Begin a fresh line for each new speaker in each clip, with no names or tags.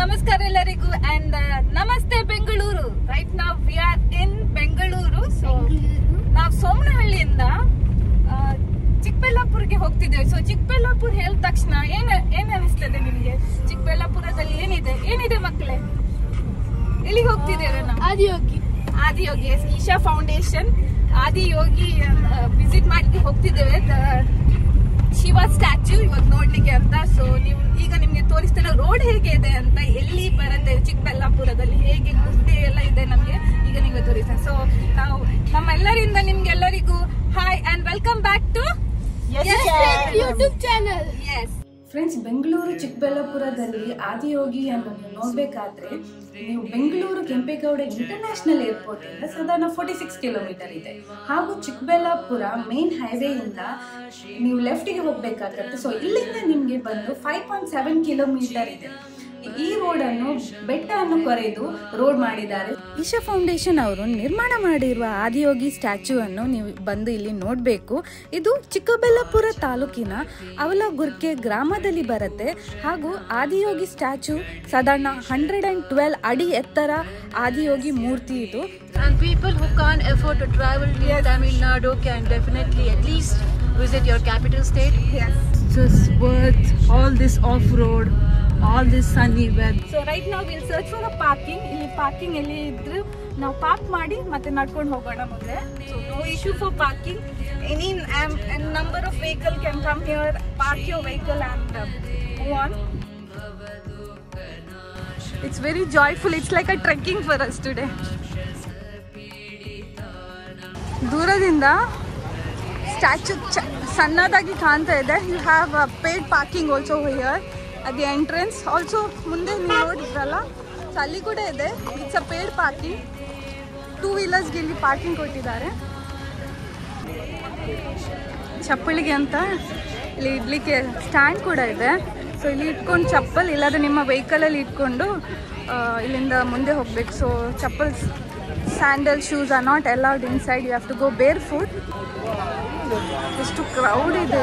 ನಮಸ್ಕಾರ ಎಲ್ಲರಿಗೂ ಅಂಡ್ ನಮಸ್ತೆ ಬೆಂಗಳೂರು. ರೈಟ್ ನಾವ್ we are in Bengaluru. So ನಾವು ಸೋಮನಹಳ್ಳಿಯಿಂದ ಚಿಕ್ಕಬಳ್ಳಾಪುರ್ಗೆ ಚಿಕ್ಕಬಳ್ಳಾಪುರಕ್ಕೆ ಹೋಗ್ತಿದ್ದೇವೆ. ಸೊ ಚಿಕ್ಕಬಳ್ಳಾಪುರ ಹೇಳಿದ ತಕ್ಷಣ ಏನ್ ಏನ್ ಅನಿಸ್ತದೆ ನಿಮ್ಗೆ? ಚಿಕ್ಕಬಳ್ಳಾಪುರದಲ್ಲಿ ಏನಿದೆ? ಏನಿದೆ ಮಕ್ಕಳೇ ಎಲ್ಲಿಗೆ ಹೋಗ್ತಿದ್ದೇವೆ ನಾವು?
ಆದಿಯೋಗಿ.
ಆದಿಯೋಗಿ ಈಶಾ ಫೌಂಡೇಶನ್. ಆದಿಯೋಗಿ ವಿಸಿಟ್ ಮಾಡ್ಲಿಕ್ಕೆ ಹೋಗ್ತಿದ್ದೇವೆ. ಶಿವ ಸ್ಟ್ಯಾಚು ಇವಾಗ ನೋಡ್ಲಿಕ್ಕೆ ಅಂತ. ಸೊ ನೀವು ಈಗ ನಿಮ್ಗೆ ತೋರಿಸ್ತೇನೆ ರೋಡ್ ಹೇಗೆ ಇದೆ ಅಂತ ಎಲ್ಲಿ ಬರುತ್ತೆ ಚಿಕ್ಕಬಳ್ಳಾಪುರದಲ್ಲಿ? ಹೇಗೆ ಗುಡ್ಡೆ ಎಲ್ಲ ಇದೆ ನಮ್ಗೆ ಈಗ ನಿಮ್ಗೆ ತೋರಿಸ್ತೇನೆ ಸೊ ನಾವು ನಮ್ಮೆಲ್ಲರಿಂದ ನಿಮ್ಗೆಲ್ಲರಿಗೂ hi and welcome back
to YouTube
channel
friends Bengaluru ಚಿಕ್ಕಬಳ್ಳಾಪುರದಲ್ಲಿ ಆದಿಯೋಗಿಯನ್ನು ಅನ್ನೋದು ನೋಡಬೇಕಾದ್ರೆ ನೀವು ಬೆಂಗಳೂರು ಕೆಂಪೇಗೌಡ ಇಂಟರ್ನ್ಯಾಷನಲ್ ಏರ್ಪೋರ್ಟ್ ಇಂದ ಸಾಧಾರಣ ಫೋರ್ಟಿ ಸಿಕ್ಸ್ ಕಿಲೋಮೀಟರ್ ಇದೆ. ಹಾಗೂ ಚಿಕ್ಕಬಳ್ಳಾಪುರ ಮೇನ್ ಹೈವೇಯಿಂದ ನೀವು ಲೆಫ್ಟಿಗೆ ಹೋಗಬೇಕಾಗತ್ತೆ. ಸೊ ಇಲ್ಲಿಂದ ನಿಮಗೆ ಬಂದು ಫೈವ್ ಪಾಯಿಂಟ್ ಸೆವೆನ್ ಕಿಲೋಮೀಟರ್ ಇದೆ. ಈ ರೋಡ್ ರೋಡನ್ನು ಬೆಟ್ಟವನ್ನು ಕೊರೆದು ರೋಡ್ ಮಾಡಿದ್ದಾರೆ.
ಈಶಾ ಫೌಂಡೇಶನ್ ಅವರು ನಿರ್ಮಾಣ ಮಾಡಿರುವ ಆದಿಯೋಗಿ ಸ್ಟ್ಯಾಚ್ಯೂ ಅನ್ನು ನೀವು ಬಂದು ಇಲ್ಲಿ ನೋಡಬೇಕು. ಇದು ಚಿಕ್ಕಬಳ್ಳಾಪುರ ತಾಲೂಕಿನ ಅವಲಗುರ್ಕೆ ಗ್ರಾಮದಲ್ಲಿ ಬರುತ್ತೆ. ಹಾಗೂ ಆದಿಯೋಗಿ ಸ್ಟ್ಯಾಚ್ಯೂ ಸಾಧಾರಣ ಹಂಡ್ರೆಡ್ ಅಂಡ್ ಟ್ವೆಲ್ ಅಡಿ ಎತ್ತರ ಆದಿಯೋಗಿ ಮೂರ್ತಿ ಇದು.
People who can't afford to travel to Tamil Nadu can definitely at least visit your capital state. Just worth all this off-road, all this sunny weather.
So right ನಾವು will search for a parking ಇಲ್ಲಿ parking ಎಲ್ಲಿ ಇದ್ರು ನಾವು park ಮಾಡಿ ಮತ್ತೆ ನಡ್ಕೊಂಡು ಹೋಗೋಣ ಮುಂದೆ. So no issue for parking any number of vehicle can come here park your vehicle and move on it's very joyful it's like a trekking for us today ದೂರದಿಂದ ಸ್ಟ್ಯಾಚು ಸಣ್ಣದಾಗಿ ಕಾಣ್ತಾ ಇದೆ. You have paid parking also here at the entrance also ಮುಂದೆ ನೀವು ನೋಡಿದ್ರಲ್ಲ so ಅಲ್ಲಿ ಕೂಡ ಇದೆ. It's a paid parking two ವೀಲರ್ಸ್ಗೆ ಇಲ್ಲಿ ಪಾರ್ಕಿಂಗ್ ಕೊಟ್ಟಿದ್ದಾರೆ. ಚಪ್ಪಲಿಗೆ ಅಂತ ಇಲ್ಲಿ ಇಡ್ಲಿಕ್ಕೆ ಸ್ಟ್ಯಾಂಡ್ ಕೂಡ ಇದೆ. ಸೊ ಇಲ್ಲಿ ಇಟ್ಕೊಂಡು ಚಪ್ಪಲ್, ಇಲ್ಲಾದ್ರೆ ನಿಮ್ಮ ವೆಹಿಕಲಲ್ಲಿ ಇಟ್ಕೊಂಡು ಇಲ್ಲಿಂದ ಮುಂದೆ ಹೋಗ್ಬೇಕು. So chappals sandal shoes are not allowed inside you have to go bare foot ಎಷ್ಟು ಕ್ರೌಡ್ ಇದೆ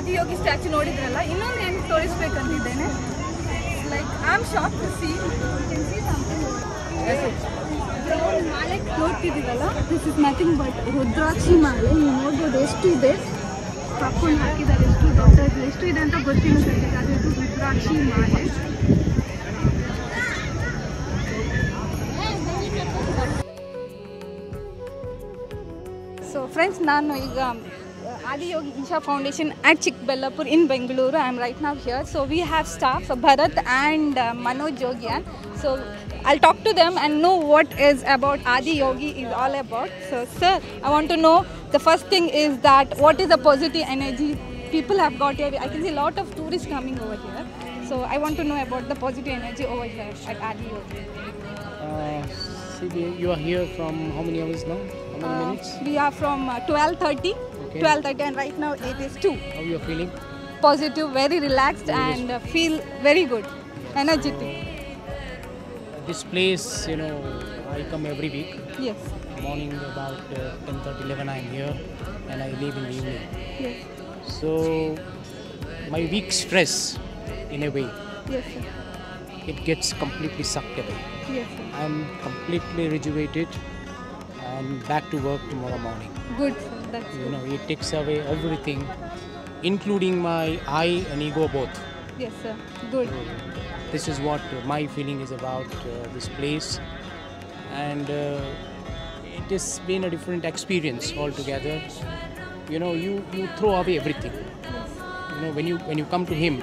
ಆದಿಯೋಗಿ ಸ್ಟ್ಯಾಚು ನೋಡಿದ್ರಲ್ಲ ಇನ್ನೊಂದು ಏನು ತೋರಿಸ್ಬೇಕಂತಿದ್ದೇನೆ. Like I am shock to see ಮಾಲೆ ನೋಡ್ತಿದ್ದೀರಲ್ಲ? This is nothing but rudraksha ಮಾಲೆ. ನೀವು ನೋಡ್ಬೋದು ಎಷ್ಟು ಇದೆ ಹಾಕೊಂಡು ಹಾಕಿದ್ದಾರೆ ಎಷ್ಟು ದೊಡ್ಡದು ಎಷ್ಟು ಇದೆ ಅಂತ ಗೊತ್ತಿಲ್ಲ ಸದ್ಯಕ್ಕೆ ಅದು ಇದು ರುದ್ರಾಕ್ಷಿ ಮಾಲೆ. ಸೊ ಫ್ರೆಂಡ್ಸ್ ನಾನು ಈಗ Adiyogi Isha Foundation at Chikbellapur in Bengaluru. I am right now here. So we have staff Bharat and uh, Manoj Jogian. So I'll talk to them and know what is about Adi Yogi is all about. So sir, I want to know the first thing is that what is the positive energy people have got here. I can see a lot of tourists coming over here. So I want to know about the positive energy over here at Adi Yogi.
Uh, you are here from how many hours now? How many
uh,
minutes?
We are from uh, 12.30
Okay.
12:30, and right now it is two.
How you are feeling?
Positive, very relaxed, and uh, feel very good, energetic.
This place, you know, I come every week.
Yes,
Morning about uh, 10:30, 11 I am here, and I leave in the evening.
yes,
So my week stress, in a way,
yes, sir.
it gets completely sucked away.
Yes, sir.
I am completely rejuvenated and back to work tomorrow morning.
Good, sir. That's
You
good.
know, it takes away everything, including my eye and ego both.
Yes, sir. Good.
this is what my feeling is about uh, this place and uh, it has been a different experience altogether you know you you throw away everything you know when you when you come to him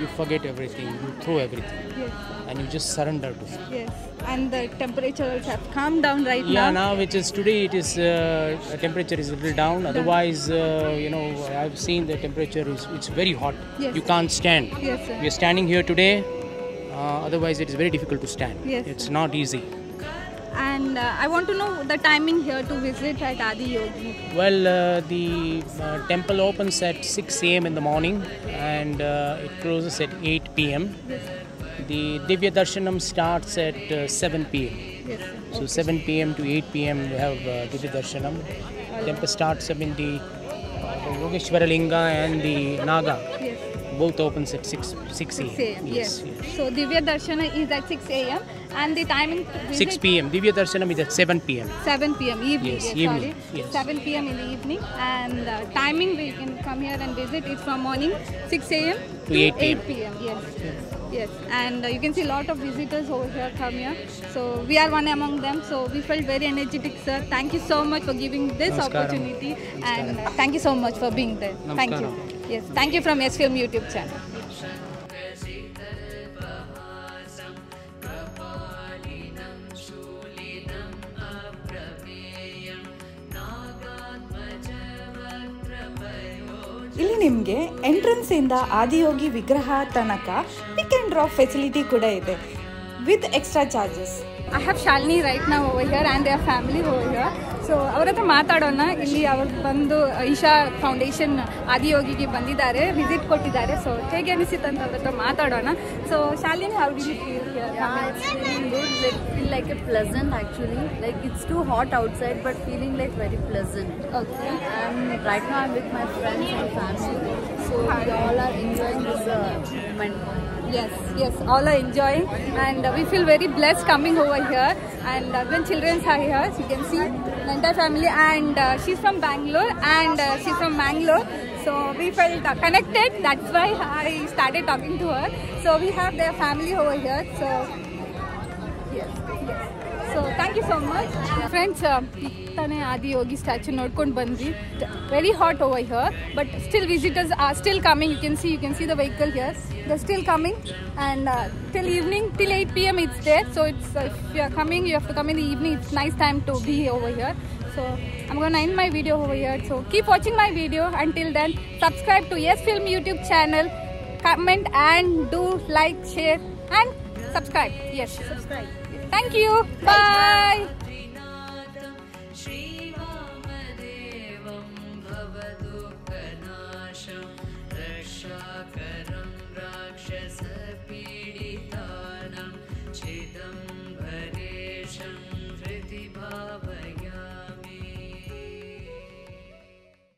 you forget everything, you throw everything,
Yes.
and you just surrender to it.
Yes. And the temperatures have calmed down right now.
Yeah,
now.
now it is today. It is uh, the temperature is a little down. Otherwise, uh, you know, I've seen the temperature is it's very hot.
Yes.
You can't stand.
Yes, sir.
We are standing here today. Uh, otherwise, it is very difficult to stand.
Yes,
It's
sir.
not easy.
And uh, I want to know the timing here to visit at Adi Yogi.
Well, uh, the uh, temple opens at 6 a.m. in the morning and uh, it closes at 8 p.m. The Divya Darshanam starts at uh, 7 p.m.
Yes.
So 7 p.m. to 8 p.m. we have uh, Divya Darshanam. Temple starts up in the, uh, Yogeshwara Linga and the Naga.
Yes.
Both opens at 6 6
6
a.m.
a.m. Yes. So Divya Darshana is at 6 a.m. and the timing
6 p.m. Divya Darshanam is at 7 p.m.
7 p.m. evening.
Yes,
yes,
evening,
Sorry.
yes.
7 p.m. in the evening and uh, timing we can come here and visit is from morning 6 a.m.
To 8 p.m.
p.m. Yes. Yes, and uh, you can see a lot of visitors over here come here. So we are one among them. So we felt very energetic, sir. Thank you so much for giving this
Namaskaram.
opportunity, and uh, thank you so much for being there. Thank you. Yes, thank you from S Film YouTube channel.
ನಿಮಗೆ entrance ಇಂದ ಆದಿಯೋಗಿ ವಿಗ್ರಹ ತನಕ pick and drop facility ಕೂಡ ಇದೆ with extra charges
I have Shalini right ನಾವು over here and they are family over here so ಅವ್ರ ಹತ್ರ ಮಾತಾಡೋಣ. ಇಲ್ಲಿ ಅವ್ರು ಬಂದು ಈಶಾ ಫೌಂಡೇಶನ್ ಆದಿಯೋಗಿಗೆ ಬಂದಿದ್ದಾರೆ ವಿಸಿಟ್ ಕೊಟ್ಟಿದ್ದಾರೆ. ಸೊ ಹೇಗೆ ಅನಿಸಿತ್ತು ಅಂತ ಅವ್ರ ಹತ್ರ ಮಾತಾಡೋಣ.
So Shalini how do feel like a pleasant actually like it's too hot outside but feeling like very pleasant
okay
and right now with my friends and family so all are enjoying this moment
Yes, yes, all are enjoying and uh, we feel very blessed coming over here. And uh, when children are here, you can see the entire family. And uh, she's from Bangalore and she's from Mangalore. So we felt connected. That's why I started talking to her. So we have their family over here. So Thank you so much friends ತಾನೇ Adiyogi statue ನೋಡ್ಕೊಂಡು ಬಂದ್ವಿ very hot over here but still visitors are still coming you can see you can see the vehicle here the still coming and till evening till eight P M it's there so it's if you are coming you have to come in the evening it's nice time to be over here so I'm going to end my video over here. So keep watching my video. Until then, subscribe to Yes Film YouTube channel. Comment and do like, share and subscribe. Yes, subscribe. Thank you. Bye.